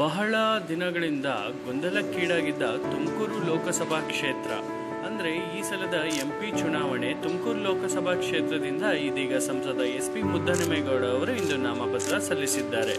ಬಹಳ ದಿನಗಳಿಂದ ಗೊಂದಲಕ್ಕೀಡಾಗಿದ್ದ ತುಮಕೂರು ಲೋಕಸಭಾ ಕ್ಷೇತ್ರ, ಅಂದರೆ ಈ ಸಲದ ಎಂಪಿ ಚುನಾವಣೆ ತುಮಕೂರು ಲೋಕಸಭಾ ಕ್ಷೇತ್ರದಿಂದ ಇದೀಗ ಸಂಸದ ಎಸ್ ಪಿ ಮುದ್ದನಮೇಗೌಡ ಅವರು ಇಂದು ನಾಮಪತ್ರ ಸಲ್ಲಿಸಿದ್ದಾರೆ.